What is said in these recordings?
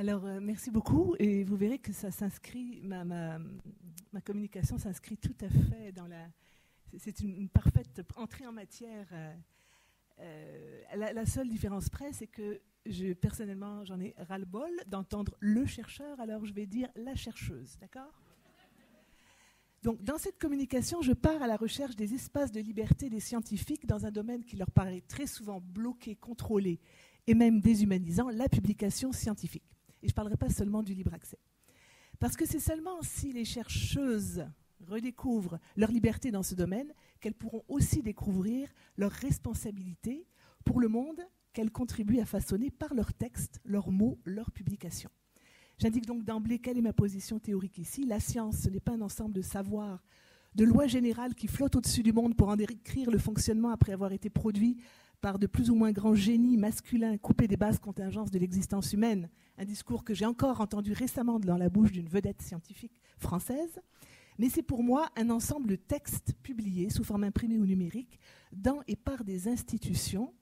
Alors, euh, merci beaucoup. Et vous verrez que ça s'inscrit, ma, communication s'inscrit tout à fait dans la. C'est une, une, parfaite entrée en matière. Euh, euh, la, la, seule différence près, c'est que je, personnellement, j'en ai ras-le-bol d'entendre le chercheur, alors je vais dire la chercheuse, d'accord? Donc, dans cette communication, je pars à la recherche des espaces de liberté des scientifiques dans un domaine qui leur paraît très souvent bloqué, contrôlé et même déshumanisant, la publication scientifique. Et je ne parlerai pas seulement du libre accès. Parce que c'est seulement si les chercheuses redécouvrent leur liberté dans ce domaine qu'elles pourront aussi découvrir leur responsabilité pour le monde qu'elles contribuent à façonner par leurs textes, leurs mots, leurs publications. J'indique donc d'emblée quelle est ma position théorique ici. La science, ce n'est pas un ensemble de savoirs, de lois générales qui flottent au-dessus du monde pour en décrire le fonctionnement après avoir été produit par de plus ou moins grands génies masculins coupés des basses contingences de l'existence humaine, un discours que j'ai encore entendu récemment dans la bouche d'une vedette scientifique française, mais c'est pour moi un ensemble de textes publiés sous forme imprimée ou numérique dans et par des institutions,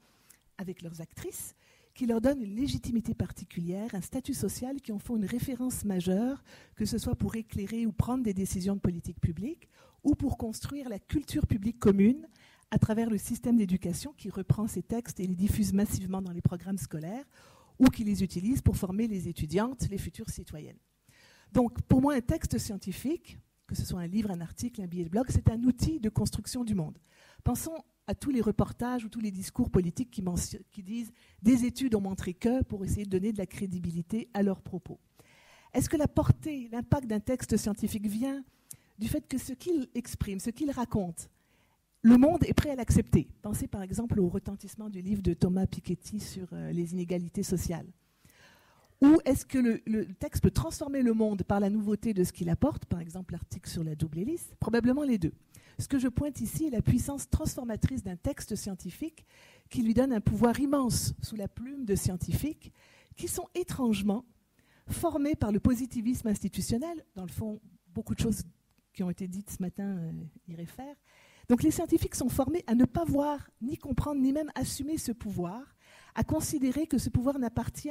avec leurs actrices, qui leur donnent une légitimité particulière, un statut social qui en font une référence majeure, que ce soit pour éclairer ou prendre des décisions de politique publique, ou pour construire la culture publique commune à travers le système d'éducation qui reprend ces textes et les diffuse massivement dans les programmes scolaires, ou qui les utilise pour former les étudiantes, les futures citoyennes. Donc, pour moi, un texte scientifique, que ce soit un livre, un article, un billet de blog, c'est un outil de construction du monde. Pensons à tous les reportages ou tous les discours politiques qui, qui disent des études ont montré que pour essayer de donner de la crédibilité à leurs propos. Est-ce que la portée, l'impact d'un texte scientifique vient du fait que ce qu'il exprime, ce qu'il raconte, le monde est prêt à l'accepter. Pensez par exemple au retentissement du livre de Thomas Piketty sur euh, les inégalités sociales. Ou est-ce que le, texte peut transformer le monde par la nouveauté de ce qu'il apporte, par exemple l'article sur la double hélice? Probablement les deux. Ce que je pointe ici est la puissance transformatrice d'un texte scientifique qui lui donne un pouvoir immense sous la plume de scientifiques qui sont étrangement formés par le positivisme institutionnel. Dans le fond, beaucoup de choses qui ont été dites ce matin euh, y réfèrent. Donc les scientifiques sont formés à ne pas voir, ni comprendre, ni même assumer ce pouvoir, à considérer que ce pouvoir n'appartient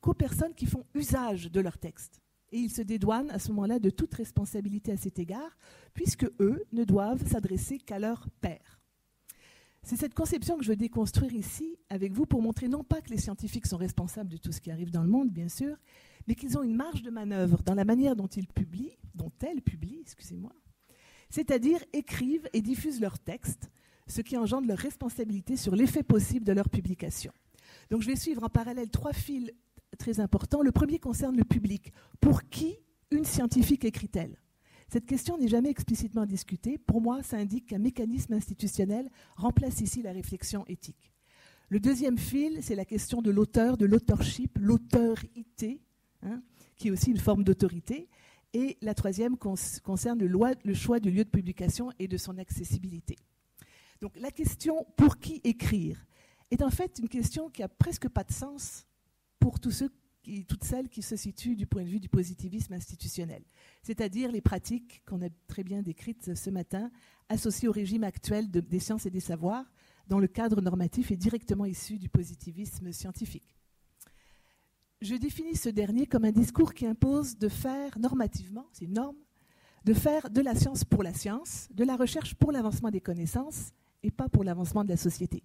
qu'aux personnes qui font usage de leur texte. Et ils se dédouanent à ce moment-là de toute responsabilité à cet égard, puisque eux ne doivent s'adresser qu'à leur père. C'est cette conception que je veux déconstruire ici avec vous pour montrer non pas que les scientifiques sont responsables de tout ce qui arrive dans le monde, bien sûr, mais qu'ils ont une marge de manœuvre dans la manière dont ils publient, dont elles publient, excusez-moi, c'est-à-dire écrivent et diffusent leurs textes, ce qui engendre leur responsabilité sur l'effet possible de leur publication. Donc je vais suivre en parallèle trois fils très importants. Le premier concerne le public. Pour qui une scientifique écrit-elle? Cette question n'est jamais explicitement discutée. Pour moi, ça indique qu'un mécanisme institutionnel remplace ici la réflexion éthique. Le deuxième fil, c'est la question de l'auteur, de l'authorship, l'autorité, hein, qui est aussi une forme d'autorité. Et la troisième concerne le, choix du lieu de publication et de son accessibilité. Donc la question pour qui écrire est en fait une question qui a presque pas de sens pour tous ceux toutes celles qui se situent du point de vue du positivisme institutionnel, c'est-à-dire les pratiques qu'on a très bien décrites ce matin, associées au régime actuel de, des sciences et des savoirs, dont le cadre normatif est directement issu du positivisme scientifique. Je définis ce dernier comme un discours qui impose de faire normativement, c'est une norme, de faire de la science pour la science, de la recherche pour l'avancement des connaissances et pas pour l'avancement de la société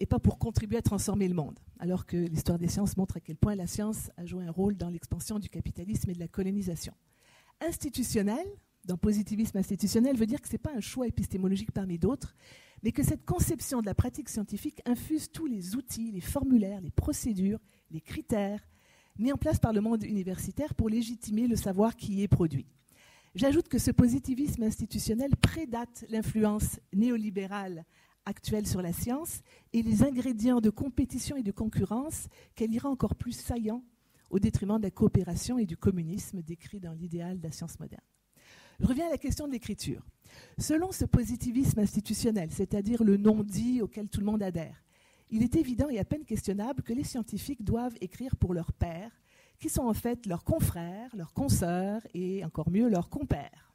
et pas pour contribuer à transformer le monde, alors que l'histoire des sciences montre à quel point la science a joué un rôle dans l'expansion du capitalisme et de la colonisation. Institutionnel, dans positivisme institutionnel, veut dire que ce n'est pas un choix épistémologique parmi d'autres, mais que cette conception de la pratique scientifique infuse tous les outils, les formulaires, les procédures, les critères mis en place par le monde universitaire pour légitimer le savoir qui y est produit. J'ajoute que ce positivisme institutionnel prédate l'influence néolibérale actuelle sur la science et les ingrédients de compétition et de concurrence qu'elle ira encore plus saillants au détriment de la coopération et du communisme décrit dans l'idéal de la science moderne. Je reviens à la question de l'écriture. Selon ce positivisme institutionnel, c'est-à-dire le non-dit auquel tout le monde adhère, il est évident et à peine questionnable que les scientifiques doivent écrire pour leurs pairs, qui sont en fait leurs confrères, leurs consoeurs et encore mieux leurs compères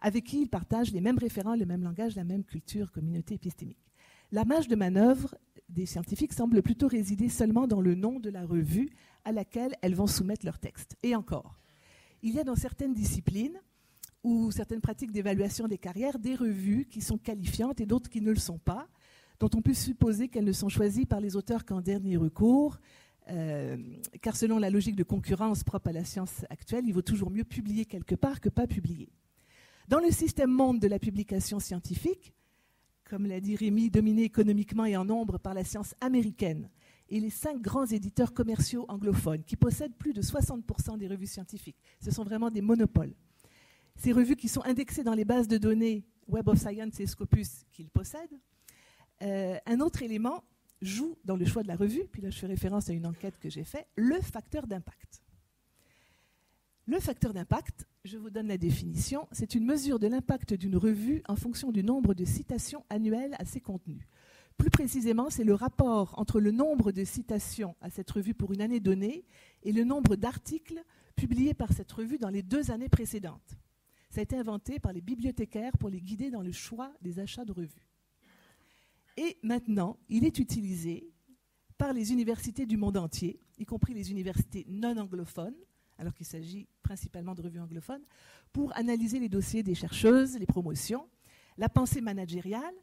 avec qui ils partagent les mêmes référents, le même langage, la même culture, communauté épistémique. La marge de manœuvre des scientifiques semble plutôt résider seulement dans le nom de la revue à laquelle elles vont soumettre leur texte. Et encore, il y a dans certaines disciplines ou certaines pratiques d'évaluation des carrières des revues qui sont qualifiantes et d'autres qui ne le sont pas, dont on peut supposer qu'elles ne sont choisies par les auteurs qu'en dernier recours, euh, car selon la logique de concurrence propre à la science actuelle, il vaut toujours mieux publier quelque part que pas publier. Dans le système monde de la publication scientifique, comme l'a dit Rémi, dominé économiquement et en nombre par la science américaine et les cinq grands éditeurs commerciaux anglophones qui possèdent plus de 60% des revues scientifiques. Ce sont vraiment des monopoles. Ces revues qui sont indexées dans les bases de données Web of Science et Scopus qu'ils possèdent. Euh, un autre élément joue dans le choix de la revue, puis là je fais référence à une enquête que j'ai faite, le facteur d'impact. Le facteur d'impact, je vous donne la définition, c'est une mesure de l'impact d'une revue en fonction du nombre de citations annuelles à ses contenus. Plus précisément, c'est le rapport entre le nombre de citations à cette revue pour une année donnée et le nombre d'articles publiés par cette revue dans les deux années précédentes. Ça a été inventé par les bibliothécaires pour les guider dans le choix des achats de revues. Et maintenant, il est utilisé par les universités du monde entier, y compris les universités non anglophones, alors qu'il s'agit principalement de revues anglophones, pour analyser les dossiers des chercheuses, les promotions, la pensée managériale,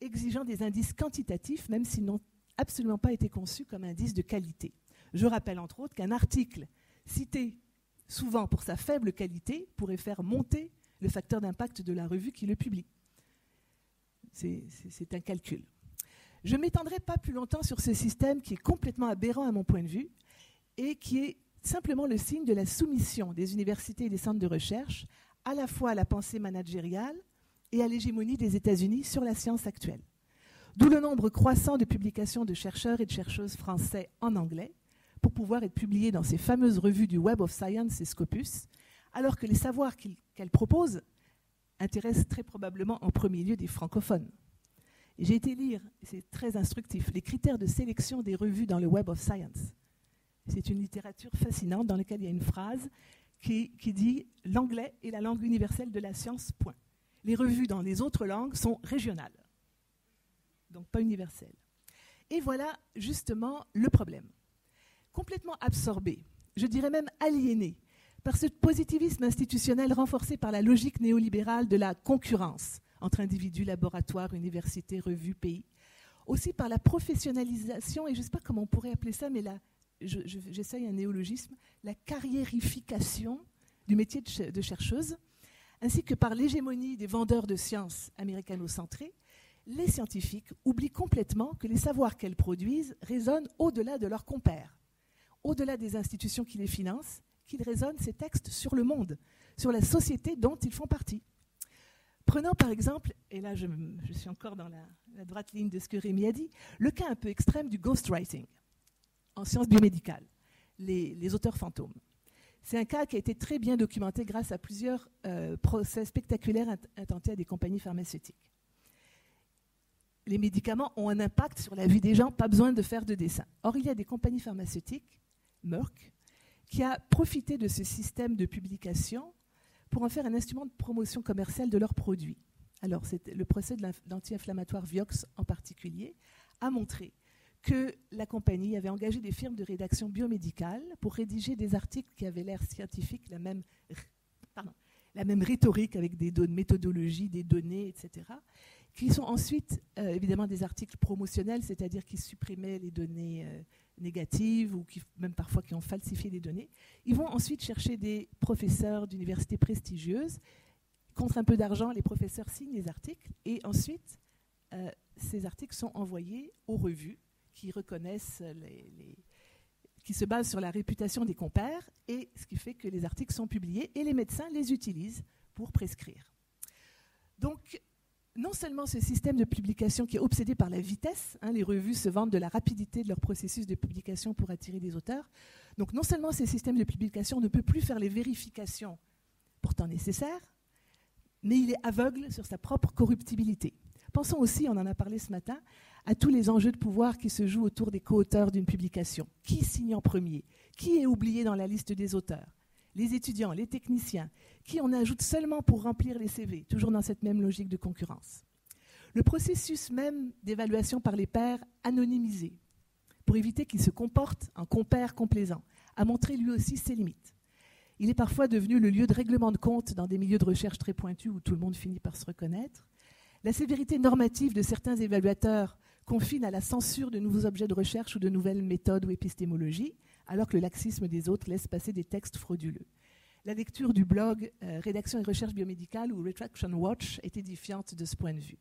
exigeant des indices quantitatifs, même s'ils n'ont absolument pas été conçus comme indices de qualité. Je rappelle entre autres qu'un article cité souvent pour sa faible qualité pourrait faire monter le facteur d'impact de la revue qui le publie. C'est un calcul. Je ne m'étendrai pas plus longtemps sur ce système qui est complètement aberrant à mon point de vue et qui est simplement le signe de la soumission des universités et des centres de recherche à la fois à la pensée managériale et à l'hégémonie des États-Unis sur la science actuelle. D'où le nombre croissant de publications de chercheurs et de chercheuses français en anglais pour pouvoir être publiés dans ces fameuses revues du Web of Science et Scopus, alors que les savoirs qu'elles proposent intéressent très probablement en premier lieu des francophones. J'ai été lire, c'est très instructif, les critères de sélection des revues dans le Web of Science. C'est une littérature fascinante dans laquelle il y a une phrase qui, dit L'anglais est la langue universelle de la science, point. Les revues dans les autres langues sont régionales, donc pas universelles. Et voilà justement le problème. Complètement absorbé, je dirais même aliéné, par ce positivisme institutionnel renforcé par la logique néolibérale de la concurrence entre individus, laboratoires, universités, revues, pays. Aussi par la professionnalisation, et je ne sais pas comment on pourrait appeler ça, mais j'essaye un néologisme, la carriérification du métier de, chercheuse, ainsi que par l'hégémonie des vendeurs de sciences américano-centrés, les scientifiques oublient complètement que les savoirs qu'elles produisent résonnent au-delà de leurs compères, au-delà des institutions qui les financent, qu'ils résonnent ces textes sur le monde, sur la société dont ils font partie. Prenons par exemple, et là je, suis encore dans la, droite ligne de ce que Rémi a dit, le cas un peu extrême du ghostwriting en sciences biomédicales, les, auteurs fantômes. C'est un cas qui a été très bien documenté grâce à plusieurs euh, procès spectaculaires intentés à des compagnies pharmaceutiques. Les médicaments ont un impact sur la vie des gens, pas besoin de faire de dessin. Or, il y a des compagnies pharmaceutiques, Merck, qui a profité de ce système de publication pour en faire un instrument de promotion commerciale de leurs produits. Alors, le procès de l'anti-inflammatoire Vioxx en particulier a montré que la compagnie avait engagé des firmes de rédaction biomédicale pour rédiger des articles qui avaient l'air scientifique, la même, la même rhétorique avec des méthodologies, des données, etc., qui sont ensuite euh, évidemment des articles promotionnels, c'est-à-dire qui supprimaient les données euh, négatives ou qui, même parfois qui ont falsifié des données. Ils vont ensuite chercher des professeurs d'universités prestigieuses. Contre un peu d'argent, les professeurs signent les articles et ensuite, euh, ces articles sont envoyés aux revues qui reconnaissent les, qui se basent sur la réputation des compères et ce qui fait que les articles sont publiés et les médecins les utilisent pour prescrire. Donc, non seulement ce système de publication qui est obsédé par la vitesse, hein, les revues se vantent de la rapidité de leur processus de publication pour attirer des auteurs, donc non seulement ce système de publication ne peut plus faire les vérifications pourtant nécessaires, mais il est aveugle sur sa propre corruptibilité. Pensons aussi, on en a parlé ce matin, à tous les enjeux de pouvoir qui se jouent autour des co-auteurs d'une publication. Qui signe en premier? Qui est oublié dans la liste des auteurs? Les étudiants, les techniciens, qui on ajoute seulement pour remplir les CV, toujours dans cette même logique de concurrence. Le processus même d'évaluation par les pairs anonymisé, pour éviter qu'il se comporte en compère complaisant, a montré lui aussi ses limites. Il est parfois devenu le lieu de règlement de compte dans des milieux de recherche très pointus où tout le monde finit par se reconnaître. La sévérité normative de certains évaluateurs confine à la censure de nouveaux objets de recherche ou de nouvelles méthodes ou épistémologies, alors que le laxisme des autres laisse passer des textes frauduleux. La lecture du blog euh, Rédaction et recherche biomédicale ou Retraction Watch est édifiante de ce point de vue.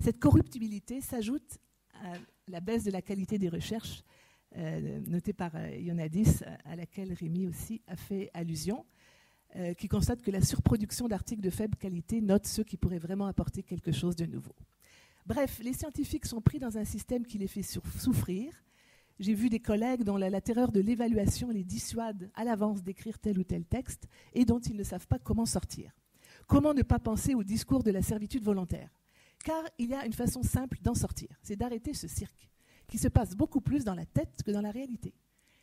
Cette corruptibilité s'ajoute à la baisse de la qualité des recherches euh, notée par euh, à laquelle Rémi aussi a fait allusion, qui constate que la surproduction d'articles de faible qualité note ceux qui pourraient vraiment apporter quelque chose de nouveau. Bref, les scientifiques sont pris dans un système qui les fait souffrir, j'ai vu des collègues dont la, terreur de l'évaluation les dissuade à l'avance d'écrire tel ou tel texte et dont ils ne savent pas comment sortir. Comment ne pas penser au discours de la servitude volontaire? Car il y a une façon simple d'en sortir, c'est d'arrêter ce cirque, qui se passe beaucoup plus dans la tête que dans la réalité.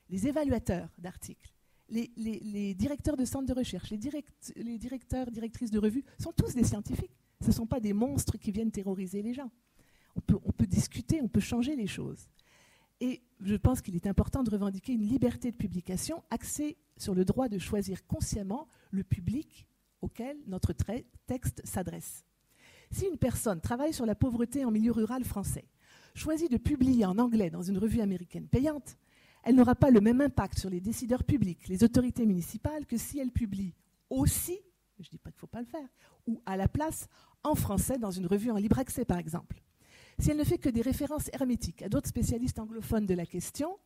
Les évaluateurs d'articles, les, directeurs de centres de recherche, les, directeurs, directrices de revues sont tous des scientifiques. Ce ne sont pas des monstres qui viennent terroriser les gens. On peut discuter, on peut changer les choses. Et je pense qu'il est important de revendiquer une liberté de publication axée sur le droit de choisir consciemment le public auquel notre texte s'adresse. Si une personne travaille sur la pauvreté en milieu rural français, choisit de publier en anglais dans une revue américaine payante, elle n'aura pas le même impact sur les décideurs publics, les autorités municipales, que si elle publie aussi, je ne dis pas qu'il ne faut pas le faire, ou à la place en français dans une revue en libre accès par exemple. Si elle ne fait que des références hermétiques à d'autres spécialistes anglophones de la question,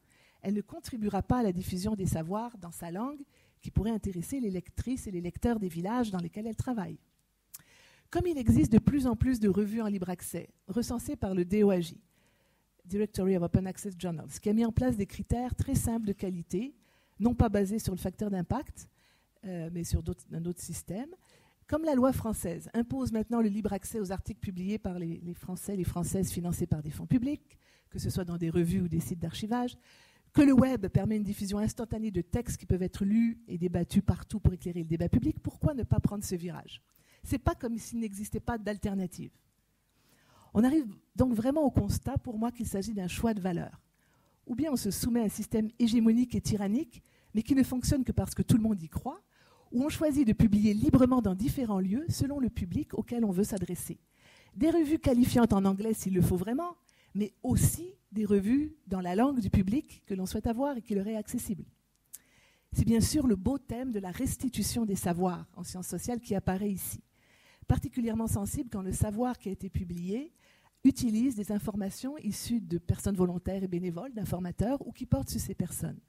elle ne contribuera pas à la diffusion des savoirs dans sa langue qui pourrait intéresser les lectrices et les lecteurs des villages dans lesquels elle travaille. Comme il existe de plus en plus de revues en libre accès, recensées par le DOAJ, Directory of Open Access Journals, qui a mis en place des critères très simples de qualité, non pas basés sur le facteur d'impact, euh, mais sur un autre système, comme la loi française impose maintenant le libre accès aux articles publiés par les, Français, les Françaises financés par des fonds publics, que ce soit dans des revues ou des sites d'archivage, que le web permet une diffusion instantanée de textes qui peuvent être lus et débattus partout pour éclairer le débat public, pourquoi ne pas prendre ce virage? Ce n'est pas comme s'il n'existait pas d'alternative. On arrive donc vraiment au constat, pour moi, qu'il s'agit d'un choix de valeur. Ou bien on se soumet à un système hégémonique et tyrannique, mais qui ne fonctionne que parce que tout le monde y croit, où on choisit de publier librement dans différents lieux selon le public auquel on veut s'adresser. Des revues qualifiantes en anglais s'il le faut vraiment, mais aussi des revues dans la langue du public que l'on souhaite avoir et qui leur est accessible. C'est bien sûr le beau thème de la restitution des savoirs en sciences sociales qui apparaît ici, particulièrement sensible quand le savoir qui a été publié utilise des informations issues de personnes volontaires et bénévoles, d'informateurs, ou qui portent sur ces personnes.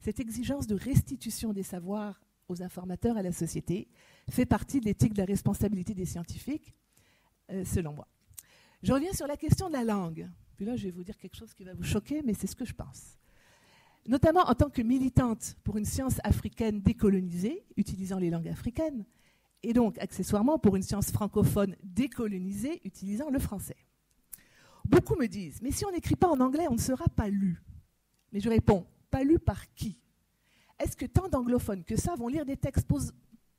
Cette exigence de restitution des savoirs aux informateurs, à la société, fait partie de l'éthique de la responsabilité des scientifiques, euh, selon moi. Je reviens sur la question de la langue. Puis là, je vais vous dire quelque chose qui va vous choquer, mais c'est ce que je pense. Notamment en tant que militante pour une science africaine décolonisée, utilisant les langues africaines, et donc accessoirement pour une science francophone décolonisée, utilisant le français. Beaucoup me disent, mais si on n'écrit pas en anglais, on ne sera pas lu. Mais je réponds, pas lu par qui? Est-ce que tant d'anglophones que ça vont lire des textes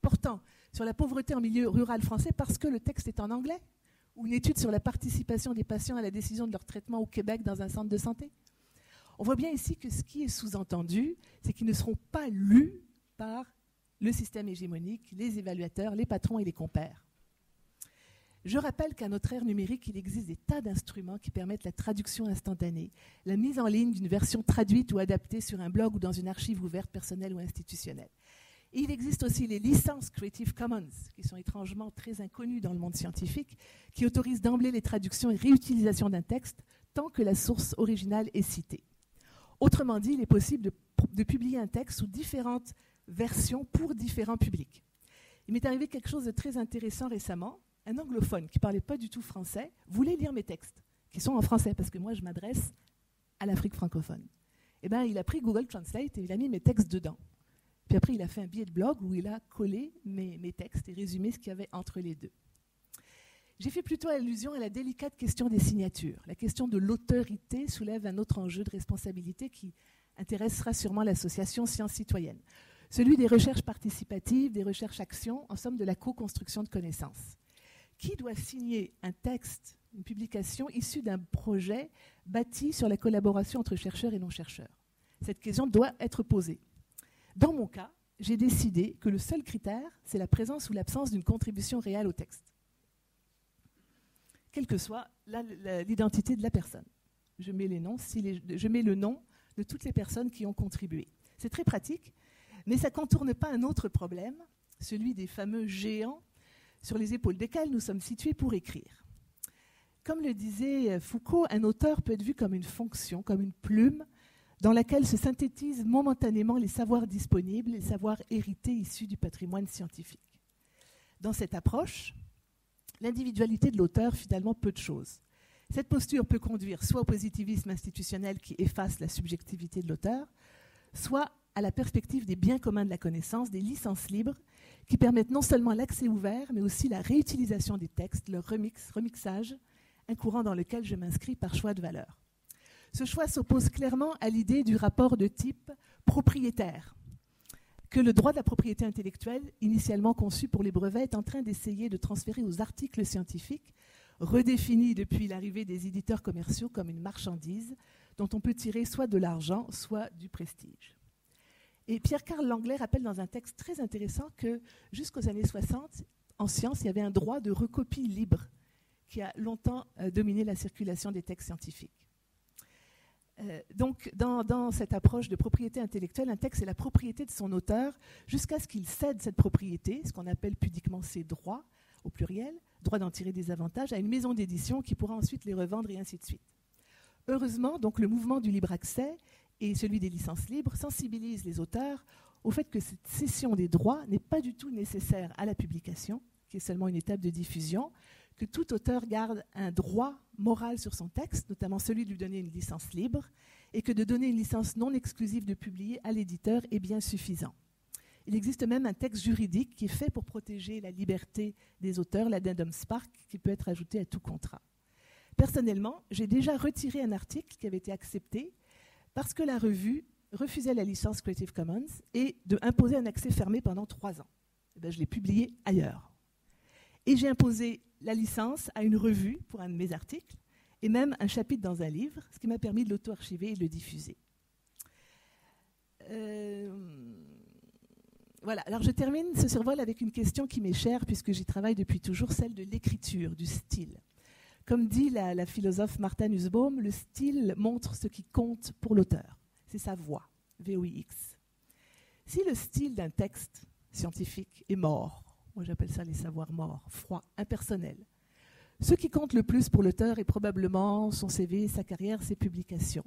portant sur la pauvreté en milieu rural français parce que le texte est en anglais? Ou une étude sur la participation des patients à la décision de leur traitement au Québec dans un centre de santé? On voit bien ici que ce qui est sous-entendu, c'est qu'ils ne seront pas lus par le système hégémonique, les évaluateurs, les patrons et les compères. Je rappelle qu'à notre ère numérique, il existe des tas d'instruments qui permettent la traduction instantanée, la mise en ligne d'une version traduite ou adaptée sur un blog ou dans une archive ouverte personnelle ou institutionnelle. il existe aussi les licences Creative Commons, qui sont étrangement très inconnues dans le monde scientifique, qui autorisent d'emblée les traductions et réutilisations d'un texte tant que la source originale est citée. Autrement dit, il est possible de, publier un texte sous différentes versions pour différents publics. Il m'est arrivé quelque chose de très intéressant récemment un anglophone qui ne parlait pas du tout français voulait lire mes textes, qui sont en français, parce que moi, je m'adresse à l'Afrique francophone. Eh bien, il a pris Google Translate et il a mis mes textes dedans. Puis après, il a fait un billet de blog où il a collé mes, mes textes et résumé ce qu'il y avait entre les deux. J'ai fait plutôt allusion à la délicate question des signatures. La question de l'autorité soulève un autre enjeu de responsabilité qui intéressera sûrement l'association Sciences Citoyennes. Celui des recherches participatives, des recherches actions, en somme de la co-construction de connaissances qui doit signer un texte une publication issue d'un projet bâti sur la collaboration entre chercheurs et non-chercheurs? Cette question doit être posée. Dans mon cas, j'ai décidé que le seul critère, c'est la présence ou l'absence d'une contribution réelle au texte, quelle que soit l'identité de la personne. Je mets, les noms, je mets le nom de toutes les personnes qui ont contribué. C'est très pratique, mais ça ne contourne pas un autre problème, celui des fameux géants sur les épaules desquels nous sommes situés pour écrire. Comme le disait Foucault, un auteur peut être vu comme une fonction, comme une plume, dans laquelle se synthétisent momentanément les savoirs disponibles, les savoirs hérités issus du patrimoine scientifique. Dans cette approche, l'individualité de l'auteur finalement peu de choses. Cette posture peut conduire soit au positivisme institutionnel qui efface la subjectivité de l'auteur, soit à la perspective des biens communs de la connaissance, des licences libres, qui permettent non seulement l'accès ouvert, mais aussi la réutilisation des textes, leur remix, remixage, un courant dans lequel je m'inscris par choix de valeur. Ce choix s'oppose clairement à l'idée du rapport de type propriétaire, que le droit de la propriété intellectuelle, initialement conçu pour les brevets, est en train d'essayer de transférer aux articles scientifiques, redéfinis depuis l'arrivée des éditeurs commerciaux comme une marchandise dont on peut tirer soit de l'argent, soit du prestige. Et Pierre-Carl Langlais rappelle dans un texte très intéressant que jusqu'aux années 60, en science, il y avait un droit de recopie libre qui a longtemps euh, dominé la circulation des textes scientifiques. Euh, donc, dans, cette approche de propriété intellectuelle, un texte est la propriété de son auteur jusqu'à ce qu'il cède cette propriété, ce qu'on appelle pudiquement ses droits, au pluriel, droit d'en tirer des avantages, à une maison d'édition qui pourra ensuite les revendre et ainsi de suite. Heureusement, donc, le mouvement du libre accès et celui des licences libres sensibilisent les auteurs au fait que cette cession des droits n'est pas du tout nécessaire à la publication, qui est seulement une étape de diffusion, que tout auteur garde un droit moral sur son texte, notamment celui de lui donner une licence libre, et que de donner une licence non exclusive de publier à l'éditeur est bien suffisant. Il existe même un texte juridique qui est fait pour protéger la liberté des auteurs, l'addendum Spark, qui peut être ajouté à tout contrat. Personnellement, j'ai déjà retiré un article qui avait été accepté parce que la revue refusait la licence Creative Commons et de imposer un accès fermé pendant trois ans. Eh je l'ai publié ailleurs. Et j'ai imposé la licence à une revue pour un de mes articles, et même un chapitre dans un livre, ce qui m'a permis de l'auto-archiver et de le diffuser. Euh, voilà, alors je termine ce survol avec une question qui m'est chère, puisque j'y travaille depuis toujours, celle de l'écriture, du style. Comme dit la, philosophe Martha Nussbaum, le style montre ce qui compte pour l'auteur. C'est sa voix, VOIX. Si le style d'un texte scientifique est mort, moi, j'appelle ça les savoirs morts, froids, impersonnels. Ce qui compte le plus pour l'auteur est probablement son CV, sa carrière, ses publications,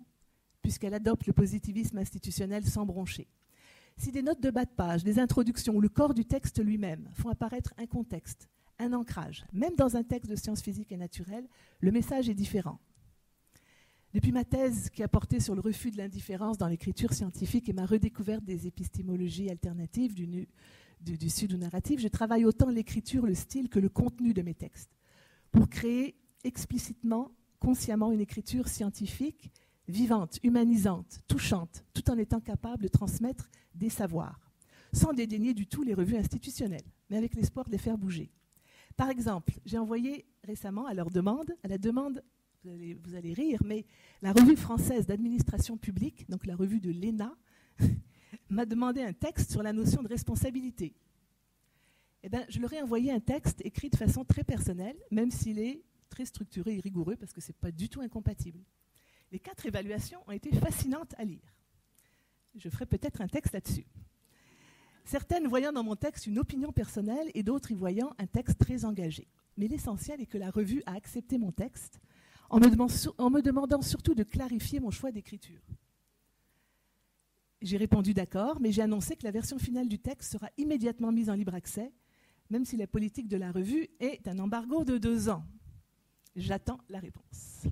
puisqu'elle adopte le positivisme institutionnel sans broncher. Si des notes de bas de page, des introductions ou le corps du texte lui-même font apparaître un contexte, un ancrage, même dans un texte de sciences physiques et naturelles, le message est différent. Depuis ma thèse qui a porté sur le refus de l'indifférence dans l'écriture scientifique et ma redécouverte des épistémologies alternatives du, du, sud ou narratif, je travaille autant l'écriture, le style que le contenu de mes textes, pour créer explicitement, consciemment une écriture scientifique, vivante, humanisante, touchante, tout en étant capable de transmettre des savoirs, sans dédaigner du tout les revues institutionnelles, mais avec l'espoir de les faire bouger. Par exemple, j'ai envoyé récemment à leur demande, à la demande, vous allez, rire, mais la revue française d'administration publique, donc la revue de l'ENA, m'a demandé un texte sur la notion de responsabilité. Eh ben, je leur ai envoyé un texte écrit de façon très personnelle, même s'il est très structuré et rigoureux, parce que ce n'est pas du tout incompatible. Les quatre évaluations ont été fascinantes à lire. Je ferai peut-être un texte là-dessus. Certaines voyant dans mon texte une opinion personnelle et d'autres y voyant un texte très engagé. Mais l'essentiel est que la revue a accepté mon texte en me demandant surtout de clarifier mon choix d'écriture. J'ai répondu d'accord, mais j'ai annoncé que la version finale du texte sera immédiatement mise en libre accès, même si la politique de la revue est un embargo de deux ans. J'attends la réponse.